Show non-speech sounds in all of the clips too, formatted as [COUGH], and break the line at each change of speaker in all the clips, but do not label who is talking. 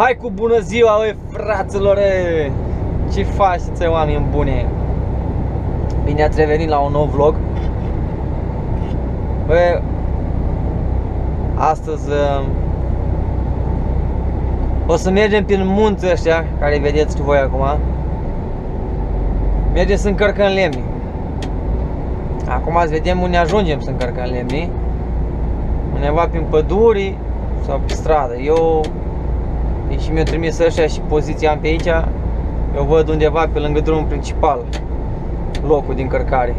Hai cu bună ziua, băi, fraților! e! Ce faceți, oameni bune? Bine ați revenit la un nou vlog. Bă, astăzi uh, o să mergem prin munți ăștia, care vedeți voi acum. Mergem să încărcăm lemni. Acum azi vedem unde ajungem să încărcăm lemni. Undeva prin păduri sau pe stradă. Eu și mi-au trimis ăștia și poziția am pe aici. Eu văd undeva pe lângă drumul principal locul din încărcare.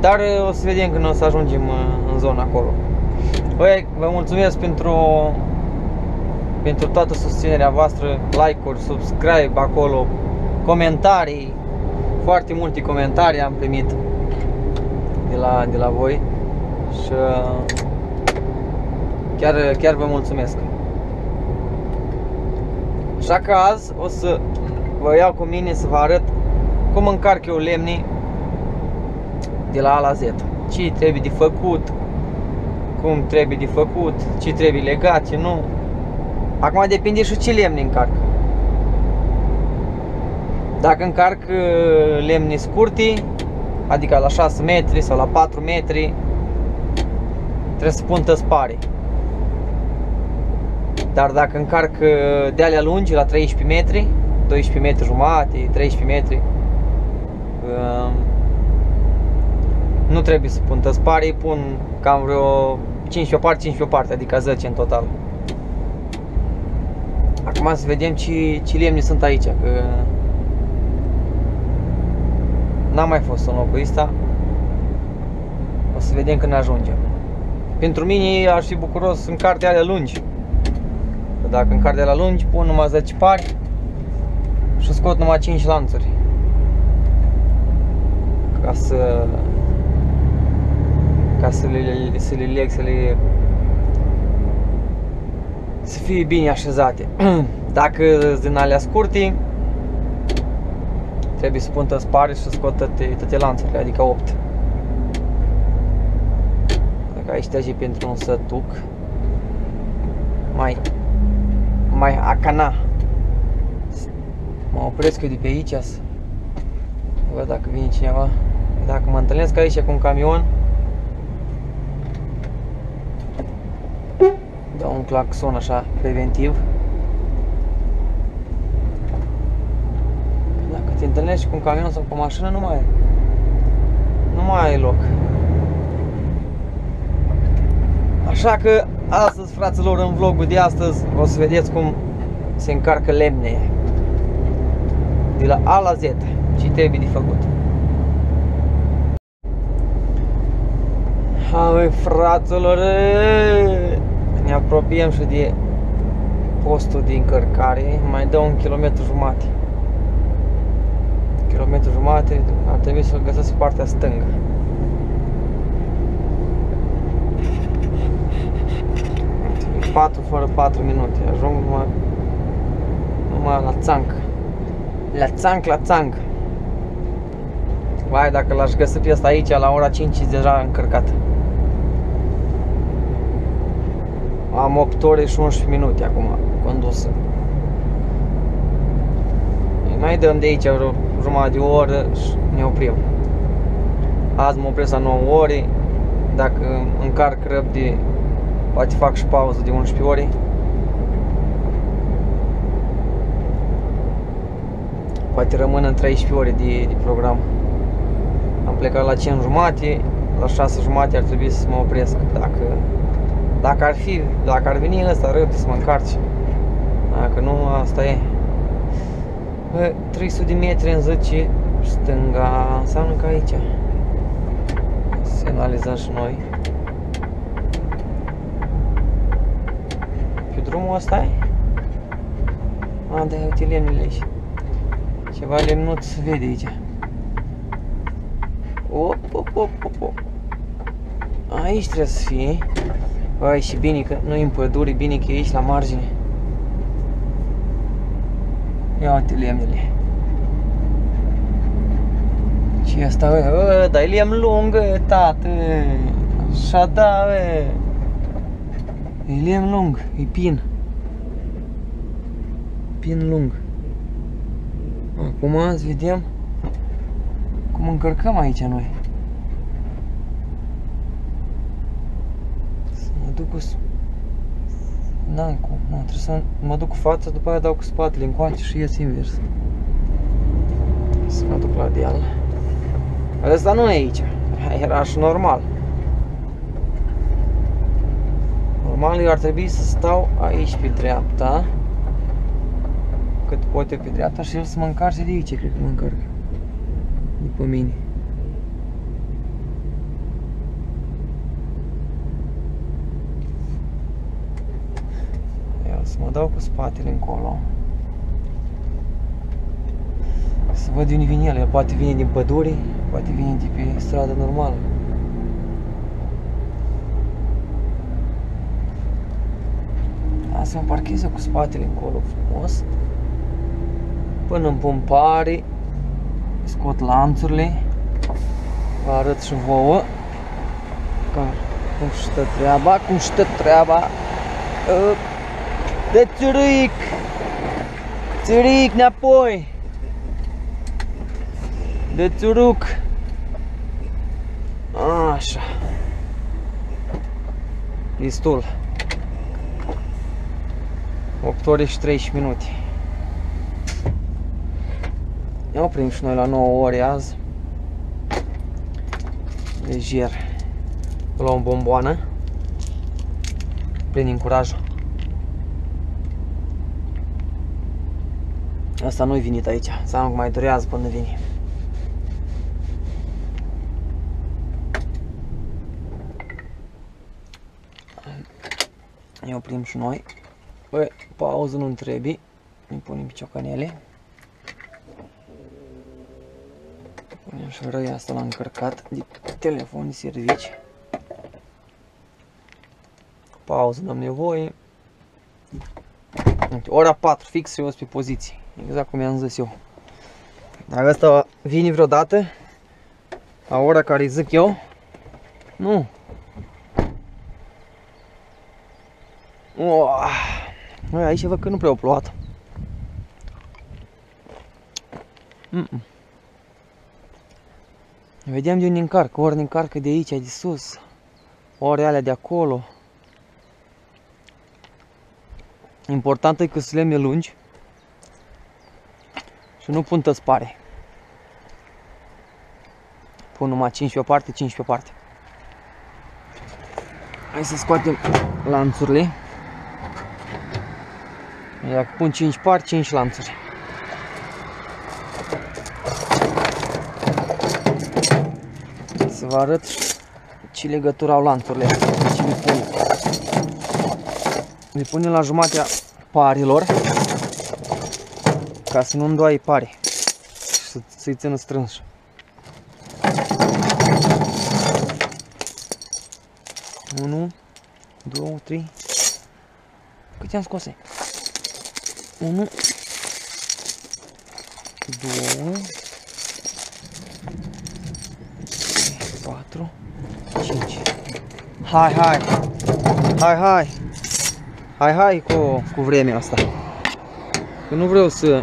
Dar uh, o să vedem când o să ajungem uh, în zona acolo. Băi, vă mulțumesc pentru pentru toată susținerea voastră, like-uri, subscribe acolo, comentarii, foarte multe comentarii am primit de la, de la voi și uh, chiar, chiar vă mulțumesc. Așa că azi o să vă iau cu mine să vă arăt cum încarc eu lemnii de la A la Z. Ce trebuie de făcut, cum trebuie de făcut, ce trebuie legat, ce nu. Acum depinde și ce lemni încarc. Dacă încarc uh, lemni scurti, adică la 6 metri sau la 4 metri, trebuie să pun tăspare. Dar dacă încarc uh, de alea lungi, la 13 metri, 12 metri jumate, 13 metri, um, nu trebuie să pun tăspare, pun cam vreo 5 pe o parte, 5 pe o parte, adică 10 în total. Acum să vedem ce, ce lemni sunt aici, că n-am mai fost în locul ăsta. O să vedem când ajungem. Pentru mine aș fi bucuros în cartea alea lungi. Că dacă în cartea la lungi pun numai 10 pari și scot numai 5 lanțuri. Ca să ca să le, să le leg, să le să fie bine așezate. [CLEARS THROAT] Dacă din alea scurte, trebuie să pun spare și să scot toate, toate lanțurile, adică 8. Dacă aici trece pentru un sătuc, mai, mai acana. Mă opresc eu de pe aici să văd dacă vine cineva. Dacă mă întâlnesc aici cu un camion, dau un claxon așa preventiv. Dacă te întâlnești cu un camion sau cu o mașină, nu mai nu mai ai loc. Așa că astăzi, fraților, în vlogul de astăzi o să vedeți cum se încarcă lemne de la A la Z ce trebuie de făcut. Hai, fraților, ne apropiem și de postul de încărcare, mai dă un kilometru jumate. Kilometru jumate, ar trebui să-l găsesc pe partea stângă. Fără 4 minute, ajung numai, numai la țanc. La țanc, la țanc. Vai, dacă l-aș găsi pe asta aici, la ora 5 deja încărcat. Am 8 ore și 11 minute acum condus. Mai dăm de aici vreo jumătate de oră și ne oprim. Azi mă opresc la 9 ore. Dacă încarc răbde, poate fac și pauză de 11 ore. Poate rămân în 13 ore de, de program. Am plecat la 5 jumate, la 6 jumate ar trebui să mă opresc dacă dacă ar fi, dacă ar veni ăsta rău să mă încarci. Dacă nu, asta e. Bă, 300 de metri în 10 stânga, înseamnă că aici. Semnalizăm și noi. Pe drumul ăsta e? A, da, uite lemnele aici. Ceva lemnut se vede aici. Op, op, op, op, op. Aici trebuie să fie. Vai, și bine că nu e în pădure, bine că e aici la margine. Ia uite lemnele. Ce asta, bă? Bă, dar e lemn lungă, tată. Așa da, bă. E lemn lung, e pin. Pin lung. Acum să vedem cum încărcăm aici noi. Să mă duc cu... N-am cum, nu, trebuie să mă duc cu fața, după aia dau cu spatele încoace și ies invers. Să mă duc la deal. Ăsta nu e aici, era și normal. Normal eu ar trebui să stau aici pe dreapta cât poate pe dreapta și el să mă încarce de aici, cred că mă încarcă. După mine. Ia să mă dau cu spatele încolo. Să văd de unde vine el. El poate vine din pădure, poate vine de pe stradă normală. Hai să mă parchez eu cu spatele încolo frumos. Până în pompare, scot lanțurile, vă arăt și vouă ca cum stă treaba, cum stă treaba. Ă, de țuric! Țuric înapoi! De țuruc! Așa. Destul. 8 ore și 30 minute. Ne oprim și noi la 9 ore azi. Lejer. Luăm bomboană. Plin curaj. Asta nu-i venit aici. Înseamnă că mai durează până vine. Ne oprim și noi. Bă, pauză nu trebuie. Ne punem ciocanele. Punem și răia asta la încărcat de telefon de servici. Pauză n-am nevoie. Ora 4, fix eu pe poziție. Exact cum i-am zis eu. Dacă asta vine vreodată, la ora care zic eu, nu. Oh. Noi aici văd că nu prea au plouat. Mm -mm. Vedem de unde încarcă, ori încarcă de aici, de sus, ori alea de acolo. Important e că sunt lemne lungi și nu pun tăspare. Pun numai 5 pe o parte, 5 pe o parte. Hai să scoatem lanțurile. Dacă pun 5 par, 5 lanțuri. Să vă arăt ce legătură au lanțurile astea. Ce le pun. Le punem la jumatea parilor ca să nu îndoaie pare și să-i țină strâns. Unu, două, trei. Câte am scos? 1 2 4 5 Hai, hai! Hai, hai! Hai, hai cu, cu vremea asta. Că nu vreau să...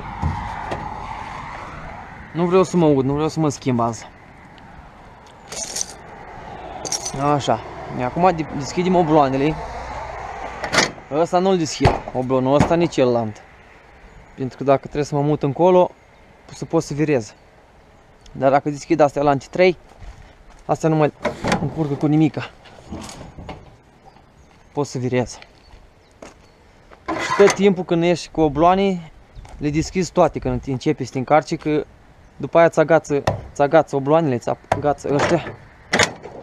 Nu vreau să mă ud, nu vreau să mă schimb azi. Așa. Acum deschidem obloanele. Ăsta nu-l deschid, oblonul ăsta, nici celălalt. Pentru că dacă trebuie să mă mut încolo, să pot să virez. Dar dacă deschid astea la anti-3, astea nu mă încurcă cu nimica. Pot să virez. Și tot timpul când ești cu obloane, le deschizi toate când începi să te încarci, că după aia ți agață, ți agață obloanele, ți agață ăștia.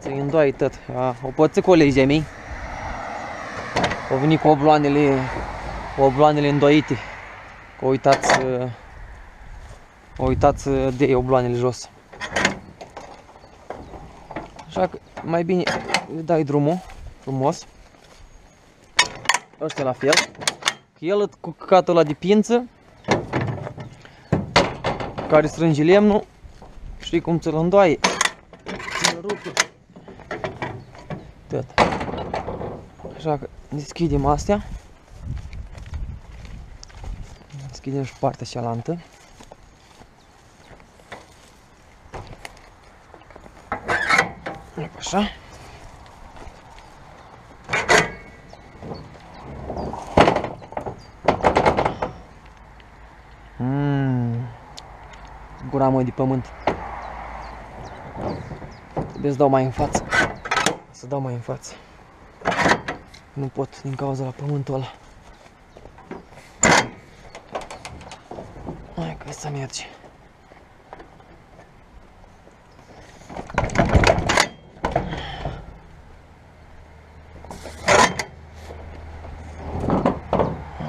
Ți îndoai tot. O păță colegii mei. Au venit cu obloanele, obloanele îndoite. Că uitați, uh, uitați uh, de obloanele jos. Așa că mai bine dai drumul frumos. Ăștia la fel. Că el cu căcatul ăla de pință care strânge lemnul știi cum ți-l îndoaie ți-l rupe tot Așa că deschidem astea. Deschidem și partea cealaltă. Așa. Mmm. Gura mă de pământ. Trebuie să dau mai în față. Să dau mai în față. Nu pot din cauza la pământul ăla. Hai că să merge.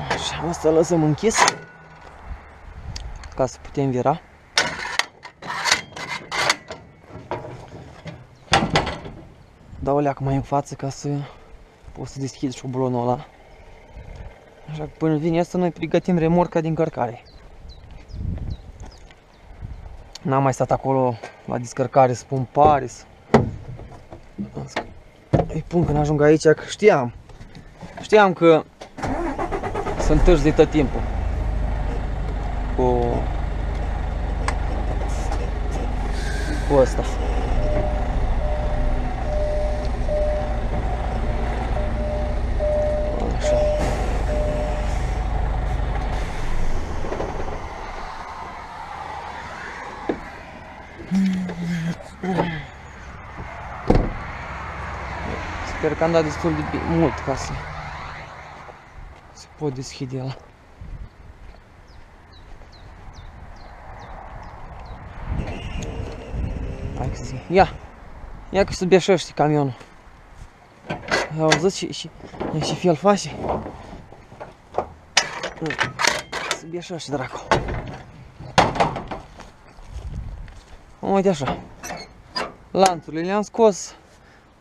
Așa, o să lăsăm închis ca să putem vira. Dau o leacă mai în față ca să pot să deschid șobolonul ăla. Așa că până vine asta noi pregătim remorca din cărcare. N-am mai stat acolo la descărcare să pun Paris. Îi pun când ajung aici, că știam. Știam că sunt întârzi tot timpul. Cu... Cu ăsta. Am dat destul de bi- mult ca să se pot deschide el. Hai că zi. Ia! Ia că se beșește camionul. Ai auzit și, și, e și fel face? Se beșește dracu. Uite așa. Lanțurile le-am scos.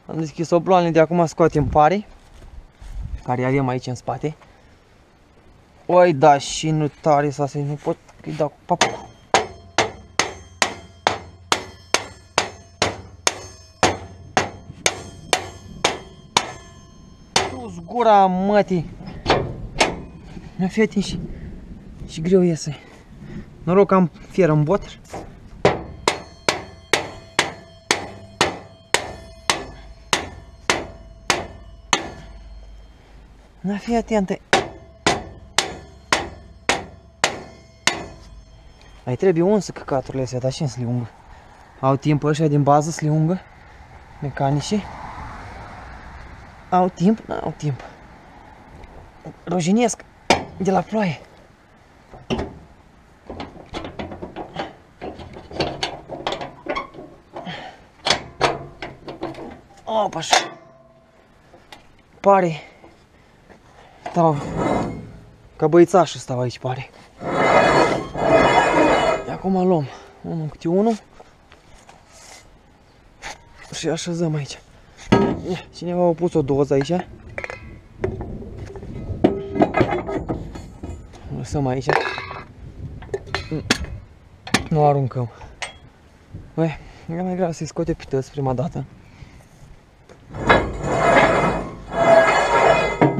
Am deschis obloanele de acum scoatem pare. Care avem aici în spate. Oi, da, și nu tare să se nu pot că-i dau cu papucul. Tu-ți gura mătii. Mi-a fi atins și, și greu iese. Noroc că am fier în bot. Na, fii atentă. Mai trebuie unsă căcaturile astea, dar și să le ungă. Au timp ăștia din bază să le ungă? Mecanicii? Au timp? Nu au timp. Rojenesc de la ploaie. Opa, așa. Pare. Stau. Ca băițașul stau aici, pare. De acum luăm unul câte unul. Și așezăm aici. Ia, Cineva a pus o doză aici. O Lăsăm aici. Nu aruncăm. Băi, e mai greu să-i scoate pități prima dată.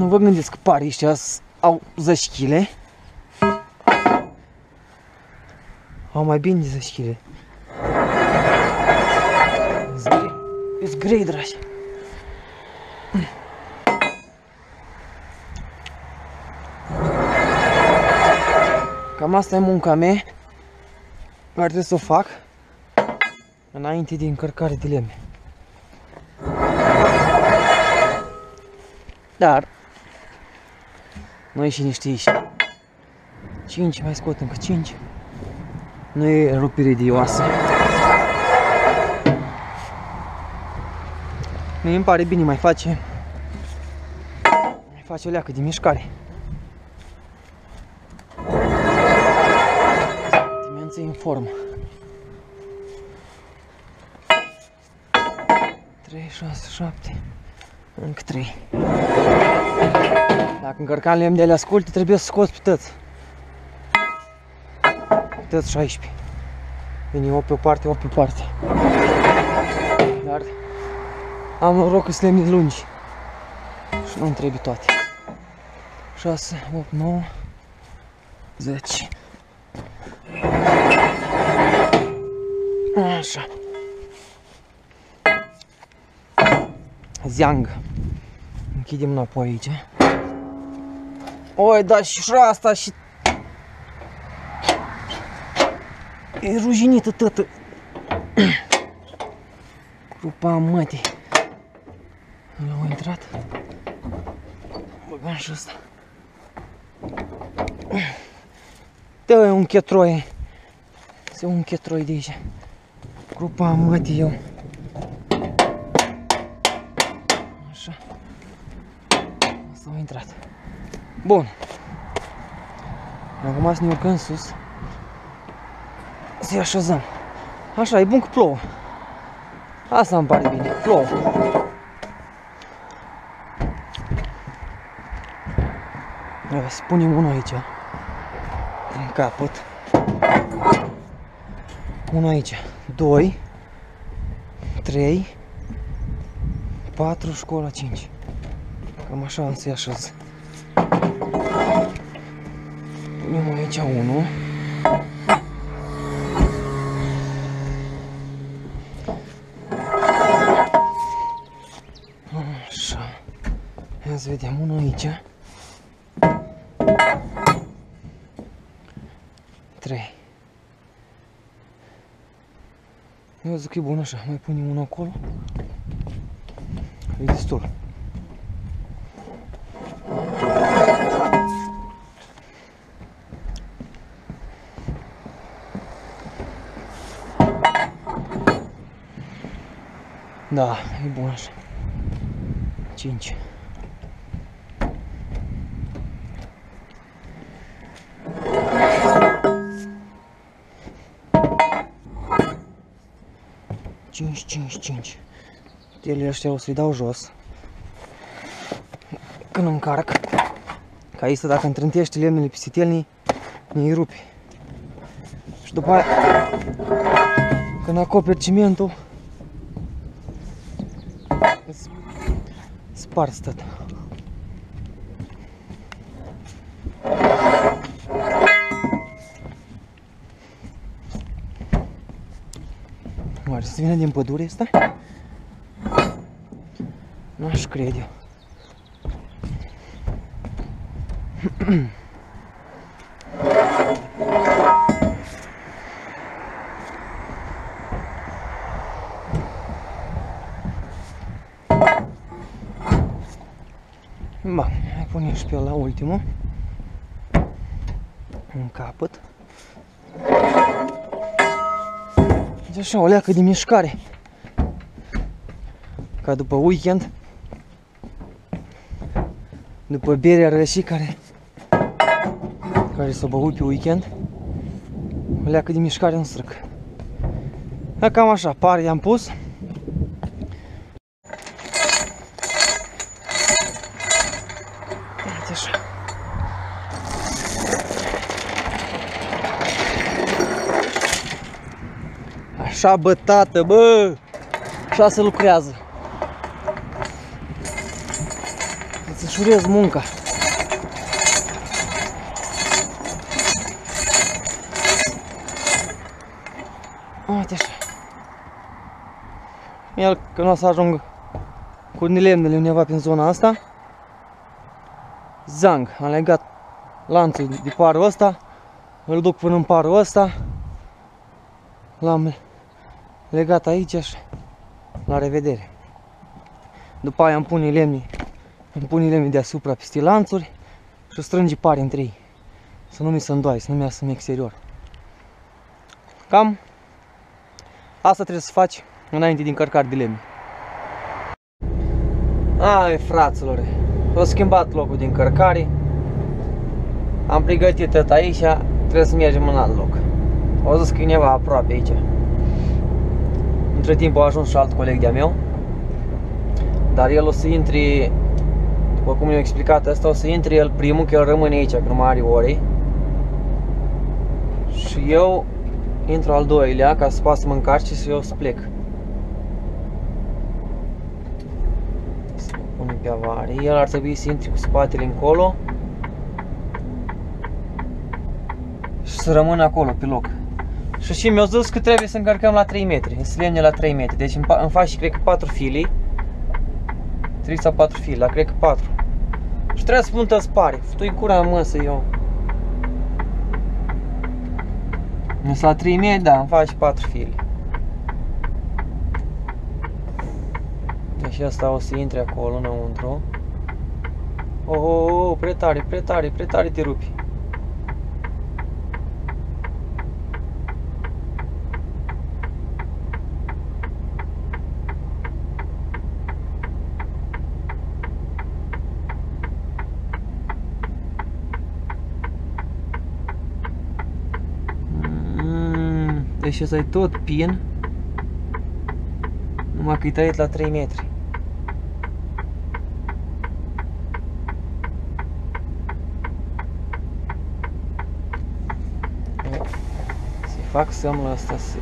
Nu vă gândiți că parii ăștia s- au 10 kg. Au mai bine de 10 kg. Sunt grei, dragi. Cam asta e munca mea. Care trebuie să o fac înainte de încărcare de lemne. Dar noi și niște iși. 5, mai scot încă 5. Nu e rupire de oase. Mie îmi pare bine, mai face mai face o leacă de mișcare. Dimineața e în formă. 3, 6, 7, încă 3. Dacă încărcam lemn de alea asculte, trebuie să scos pe tăți. Pe tăți 16. Vine o pe o parte, o pe o parte. Dar am noroc că sunt lemne lungi. Și nu-mi trebuie toate. 6, 8, 9, 10. Așa. Ziang. Închidem înapoi aici. Oi, da și asta și... E rujinită tătă. [CLEARS THROAT] Grupa mătii. Nu au intrat. Băgăm și ăsta. [CLEARS THROAT] Dă un chetroi. Se un chetroi de aici. Grupa mătii eu. Așa. Asta au intrat. Bun. Acum să ne urcăm sus. Să-i așezăm. Așa, e bun că plouă. Asta îmi pare bine, plouă. Să punem unul aici. În capăt. Unul aici. Doi. Trei. Patru, școala, cinci. Cam așa am să-i așez. Aici unul. Așa. Ia să vedem unul aici. 3. Eu zic că e bun așa, mai punem unul acolo. E destul. Da, e bun așa. 5. Cinci, cinci, cinci. Ele ăștia o să-i dau jos. Când încarc. Ca aici dacă întrântești lemnele pisitelnii, ne-i rupi. Și după aia, când acoperi cimentul, sparți tot. Oare să vină din pădure asta? Nu aș crede eu. [CLEARS THROAT] Ba, hai punem și pe la ultimul. În capăt. Deci așa, o leacă de mișcare. Ca după weekend. După berea rășii care care s-a băut pe weekend. O leacă de mișcare în strâc. Da, cam așa, par i-am pus. Uite așa. Așa bă, tată, bă! Așa se lucrează. Să-ți urez munca. Uite așa. El când o să ajung cu lemnele undeva prin zona asta, zang, am legat lanțul de parul ăsta, îl duc până în parul ăsta, l-am legat aici și la revedere. După aia îmi pune lemni, îmi pune lemni deasupra peste lanțuri și strânge pari între ei. Să nu mi se îndoaie, să nu mi iasă în exterior. Cam Asta trebuie să faci înainte din încărcare de lemn. Ai, fraților, o schimbat locul de încărcare. Am pregătit tot aici, trebuie să mergem în alt loc. O zis că e undeva aproape aici. Între timp a ajuns și alt coleg de-a meu. Dar el o să intre, după cum ne-a explicat asta, o să intre el primul, că el rămâne aici, că nu mai are ore. Și eu intru al doilea ca să poată să mă încarc și să eu să plec. Să pun pe avarii, el ar trebui să intri cu spatele încolo și să rămână acolo pe loc. Și și mi-au zis că trebuie să încărcăm la 3 metri, să lemne la 3 metri, deci îmi faci cred că 4 fili 3 sau 4 fili, la cred că 4 și trebuie să pun tăspare, tu-i cura mă să eu Însă la 3000, da, îmi faci 4 fili. Deci asta o să intre acolo înăuntru. Oh, oh, oh, prea tare, prea tare, prea tare te rupi. Deci ăsta e tot pin Numai că e tăiat la 3 metri. Să fac sămul ăsta să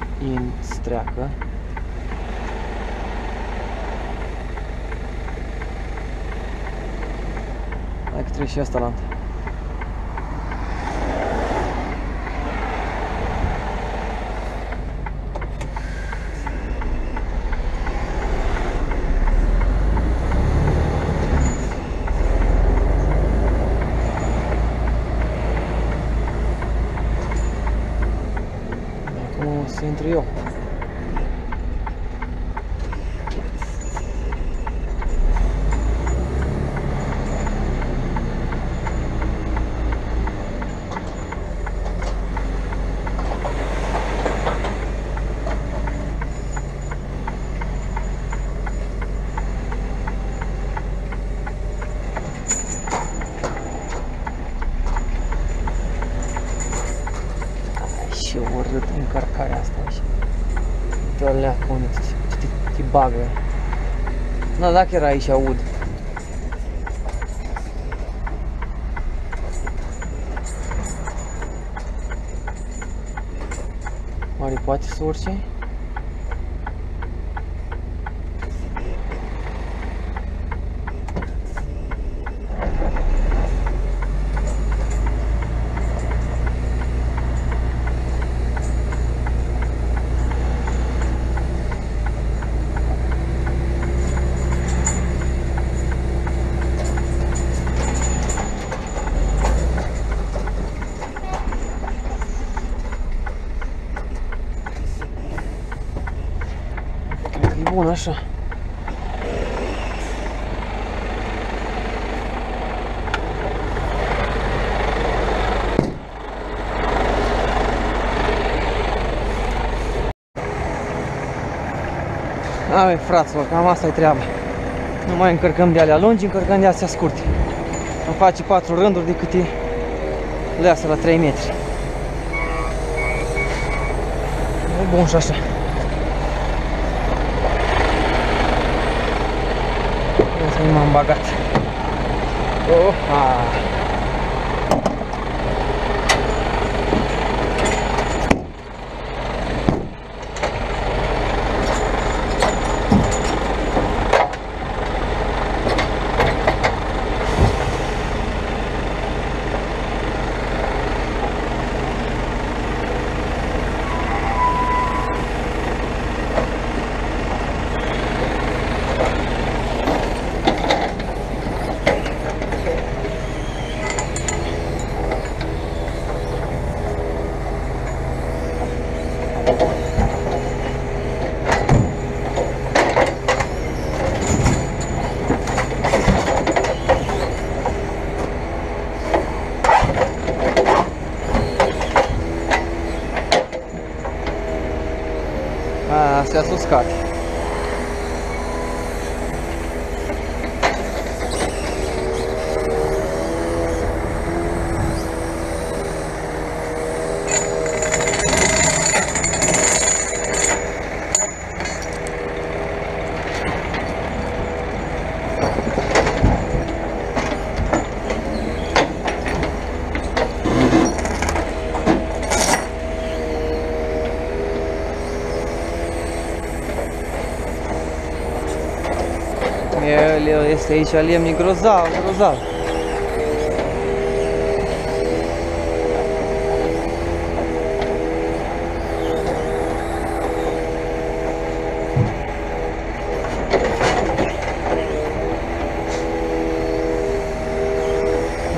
streacă Hai că trebuie și asta la întâi să intru eu. ce urât încărcarea asta așa. Te alea cum te, te, te bagă. Na, dacă era aici aud. Oare poate să urce? Bun așa. Ame, fraților, cam asta e treaba. Nu mai încărcăm de alea lungi, încărcăm de astea scurte. Îmi face 4 rânduri de câte le astea la 3 metri. E bun și așa. Nu m-am bagat. Oh, acesso aos carros. Aici lemn, e grozav, grozav.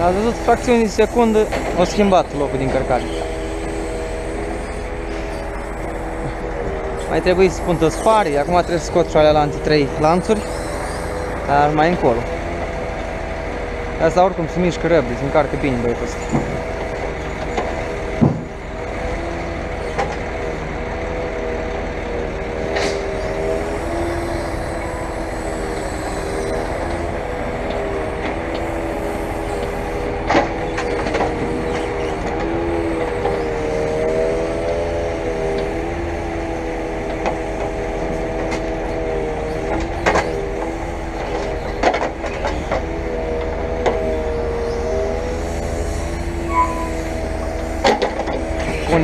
Ați văzut fracțiuni de secundă, o schimbat locul din cărcare. Mai trebuie să pun spari, acum trebuie să scot și alea la anti 3 lanțuri, dar mai încolo. Asta oricum se mișcă răbde, se încarcă bine băietul ăsta.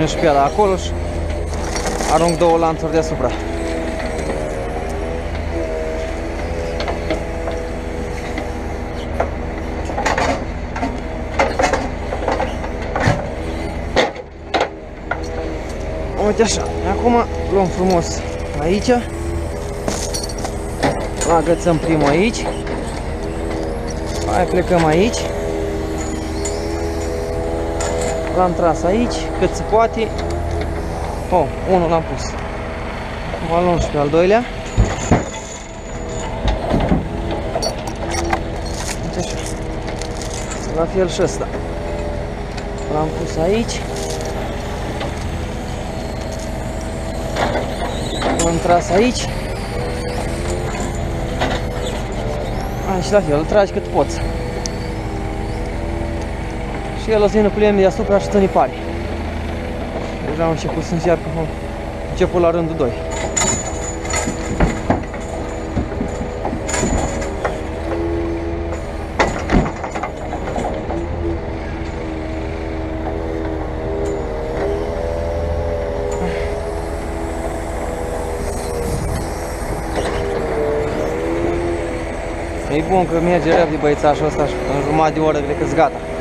Pune și pe ăla acolo și arunc două lanțuri deasupra. Uite așa, acum luăm frumos aici. Agățăm primul aici. Mai plecăm aici L-am tras aici, cât se poate. Oh, unul l-am pus. Mă luăm și pe al doilea. Uite așa. La fel și ăsta. L-am pus aici. L-am tras aici. Aici la fel, îl tragi cât poți. Și el o să vină cu lemne deasupra și să ne pare. Deja am început să încearcă început la rândul 2. E bun că merge repede băiețașul ăsta și în jumătate de oră cred că-s gata.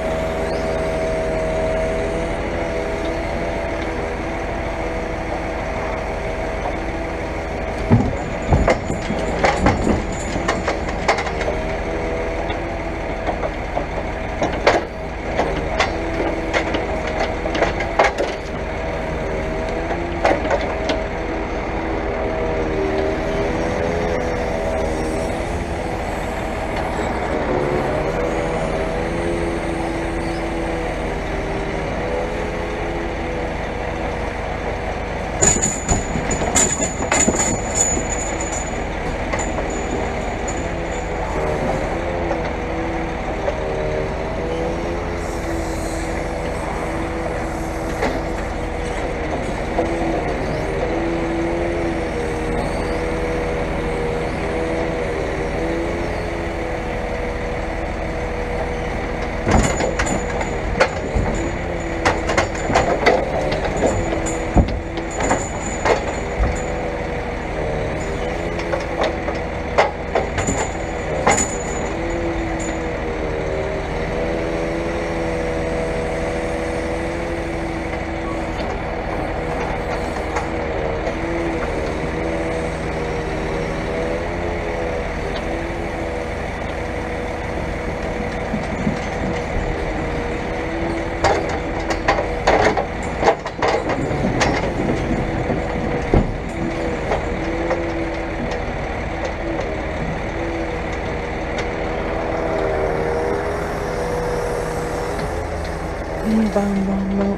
Bang, bang, bang,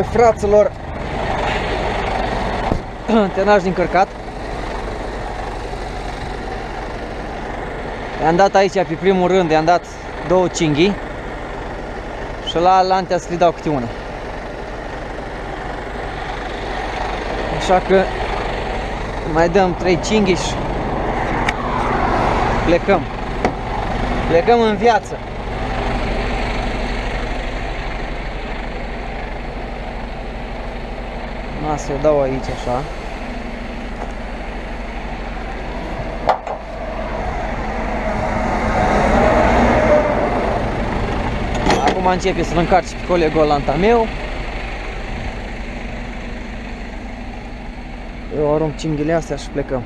Băi, fraților, [CLEARS THROAT] tenaj din cărcat. I-am dat aici pe primul rând, i-am dat două cinghi și la lantea să le dau câte una. Așa că mai dăm trei cinghi și plecăm. Plecăm în viață. Asta o dau aici așa. Acum începe să-l încarci pe colegul lanta meu. Eu arunc cinghile astea și plecăm.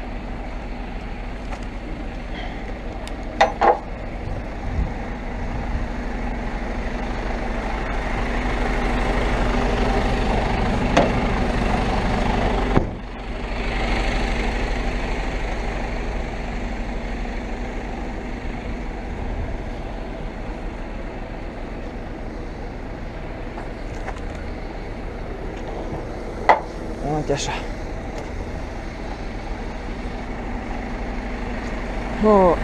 Uite așa. Oh.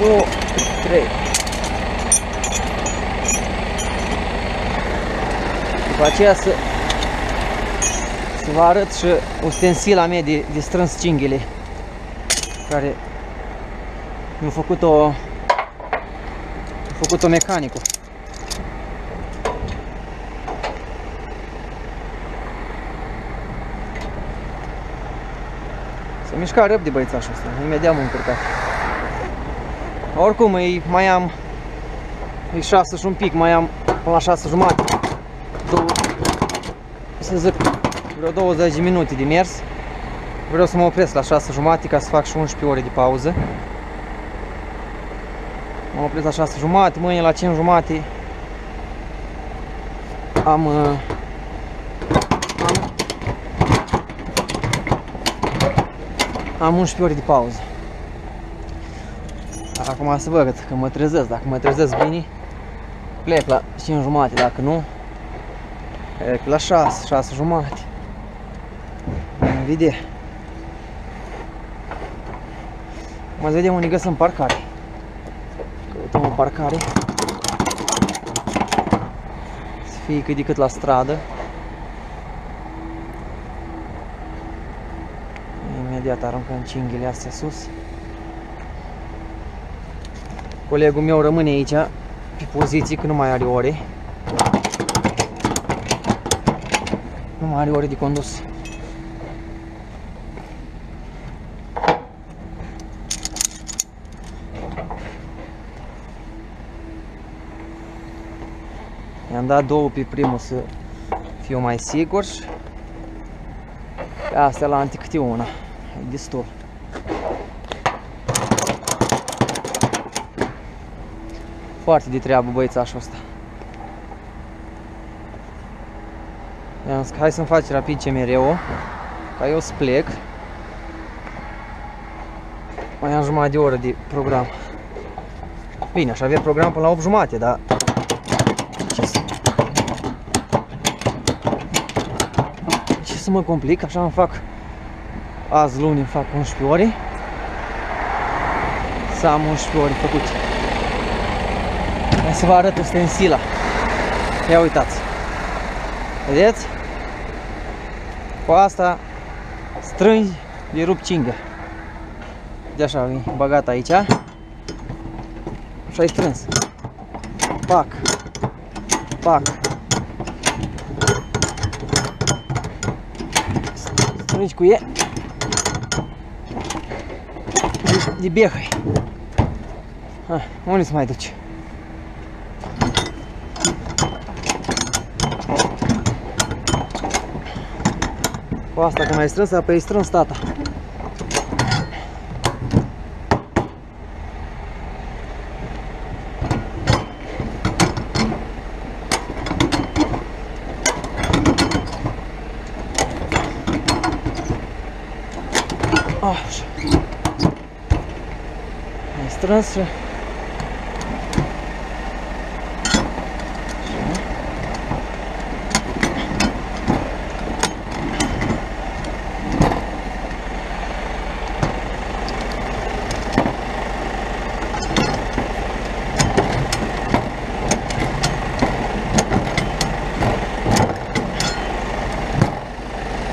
Două, trei. După aceea să să vă arăt și ustensila mea de, de strâns cinghile care mi-a făcut-o făcut-o mecanicul. Se mișca răbde băițașul ăsta, imediat m-am încurcat. Oricum, îi mai am e 6 și un pic, mai am până la 6 jumate. Două, să zic, vreo 20 de minute de mers. Vreau să mă opresc la 6 jumate ca să fac și 11 ore de pauză. Mă opresc la 6 jumate, mâine la 5 jumate am uh, am am 11 ore de pauză. Acum să văd că mă trezesc, dacă mă trezesc bine plec la 5 jumate, dacă nu plec la 6, 6 jumate. Vede. Mai vedem unde găsim parcare. Căutăm o parcare. Să fie cât de cât la stradă. Imediat aruncăm cinghile astea sus. Colegul meu rămâne aici pe poziții că nu mai are ore. Nu mai are ore de condus. I-am dat două pe primul să fiu mai sigur și pe astea la anticâte una. E destul. Foarte de treabă băiețașul ăsta. I-am zis că hai să-mi faci rapid ce mereu ca eu să plec. Mai am jumătate de oră de program. Bine, aș avea program până la 8 jumate, dar să mă complic, așa îmi fac azi luni îmi fac 11 ore să am 11 ore făcut Hai să vă arăt ustensila ia uitați vedeți? Cu asta strângi de rup cingă. De așa, e băgat aici. Și ai strâns. Pac. Pac. Strângi cu e de behai. Ha, unde să mai duci? Cu asta când ai strâns, apoi ai strâns tata. Așa. Mai strâns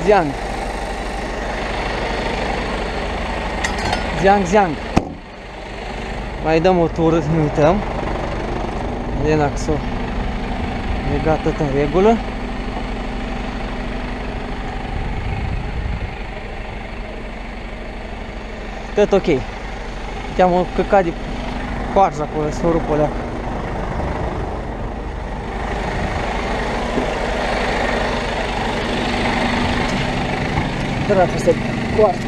Ziang. Ziang, ziang. Mai dăm o tură, să ne uităm. Vedem dacă s-o legat tot în regulă. Tot ok. Te-am o căcat de coarță acolo, să o rup o leacă. Dracu, asta coarță.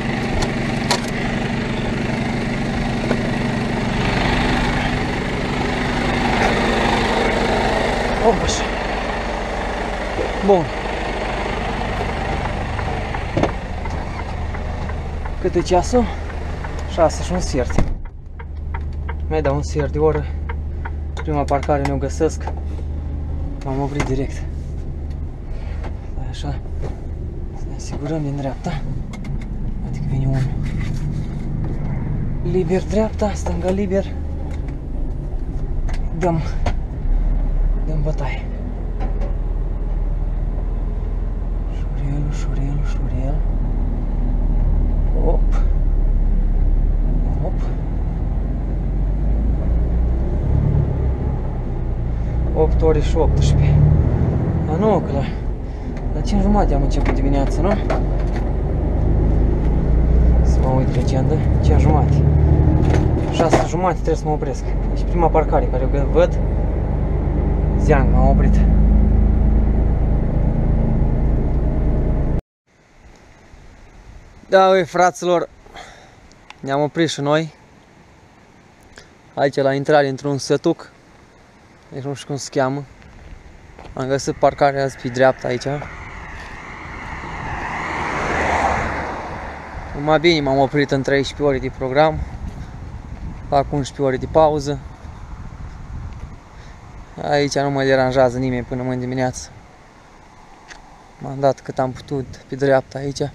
Opa! Bun. Cât e ceasul? 6 și un sfert. Mai dau un sfert de oră. Prima parcare ne-o găsesc. M-am oprit direct. Așa. Să ne asigurăm din dreapta. Adică vine unul. Liber dreapta, stânga liber. Dăm dăm bătaie. Șurel, șurel, șurel. Op. Op. 8 ore și 18. A, nu, că la, la 5 jumate am început dimineața, nu? Să mă uit pe agenda. 5 jumate. 6 jumate trebuie să mă opresc. Deci prima parcare care o văd Ziang, m-am oprit. Da, ui, fraților, ne-am oprit și noi. Aici la intrare într-un sătuc. Deci nu știu cum se cheamă. Am găsit parcarea azi pe dreapta aici. Mai bine m-am oprit în 13 ore de program. Fac 11 ore de pauză. Aici nu mă deranjează nimeni până mâine dimineață. M-am dat cât am putut pe dreapta aici.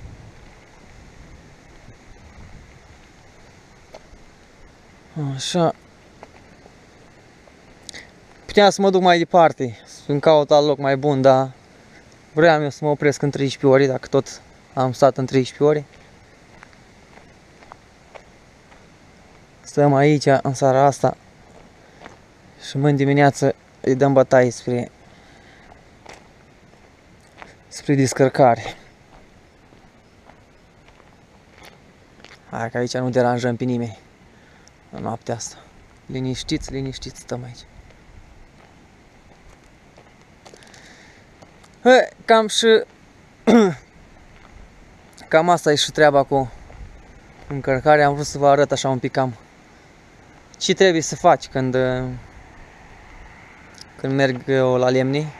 Așa. Puteam să mă duc mai departe, să-mi caut alt loc mai bun, dar vreau eu să mă opresc în 13 ore, dacă tot am stat în 13 ore. Stăm aici în seara asta și mâine dimineață îi dăm bătaie spre spre descărcare. Hai că aici nu deranjăm pe nimeni în noaptea asta. Liniștiți, liniștiți stăm aici. He, cam și [CLEARS THROAT] cam asta e și treaba cu încărcarea. Am vrut să vă arăt așa un pic cam ce trebuie să faci când când merg eu la lemni.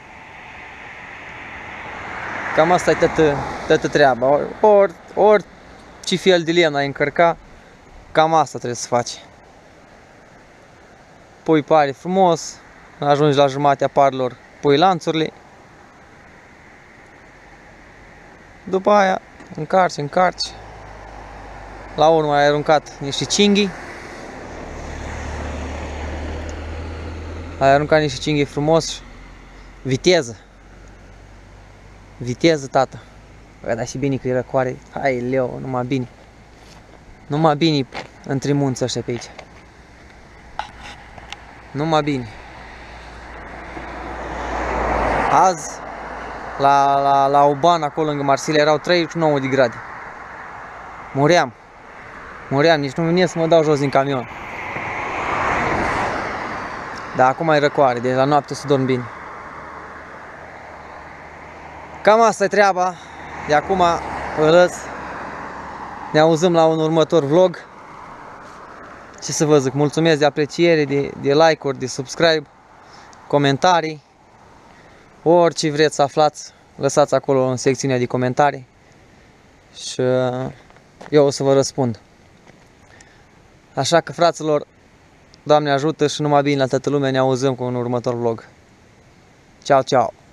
Cam asta e toată, toată treaba. Ori, ori, ori ce fel de lemn ai încărca, cam asta trebuie să faci. Pui pare frumos, ajungi la jumatea parilor, pui lanțurile. După aia încarci, încarci. La urmă ai aruncat niște cinghi. Ai aruncat niște cinghi frumos. Viteză. Viteză, tată. Bă, dar și bine că e răcoare. Hai, leu, numai bine. Numai bine între munți ăștia pe aici. Numai bine. Azi, la, la, la Uban, acolo lângă Marsilia, erau 39 de grade. Muream. Muream, nici nu vine să mă dau jos din camion. Dar acum e răcoare, deci la noapte să dorm bine. Cam asta e treaba. De acum vă lăs. Ne auzim la un următor vlog. Ce să vă zic, mulțumesc de apreciere, de, de like-uri, de subscribe, comentarii. Orice vreți să aflați, lăsați acolo în secțiunea de comentarii. Și eu o să vă răspund. Așa că, fraților, Doamne ajută și numai bine la toată lumea, ne auzăm cu un următor vlog. Ciao, ciao!